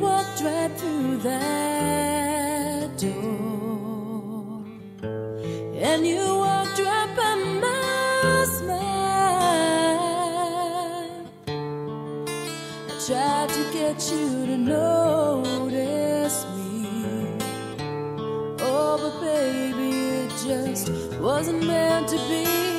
walked right through that door, and you walked right by my smile. I tried to get you to notice me, oh, but baby, it just wasn't meant to be.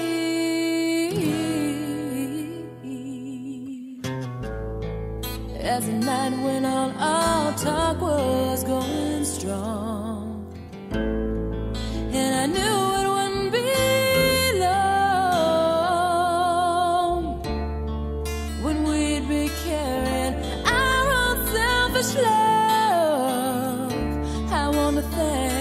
As the night went on, our talk was going strong. And I knew it wouldn't be long when we'd be carrying our own selfish love. I want to thank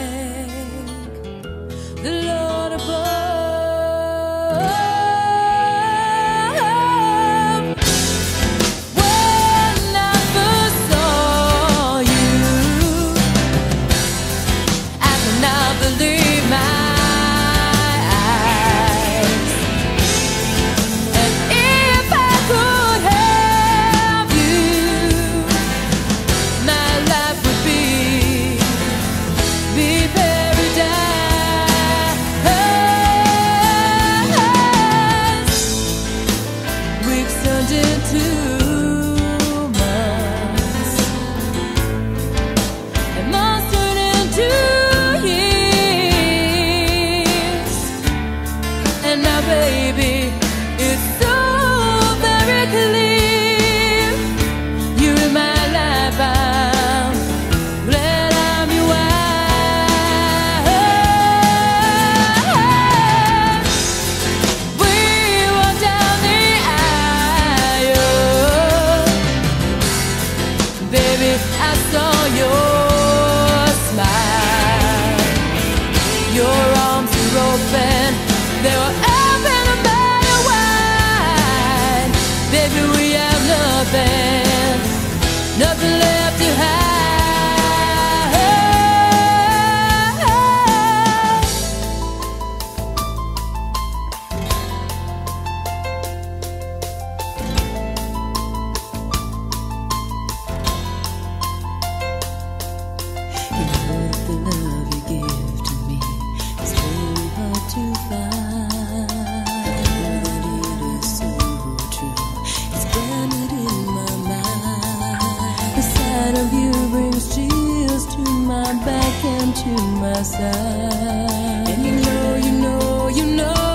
baby, it's so very clear you're in my life. I'm glad I'm. We walked down the aisle, baby. I saw your smile. Your arms were open, they were sight of you brings chills to my back and to my side. And you know, you know, you know.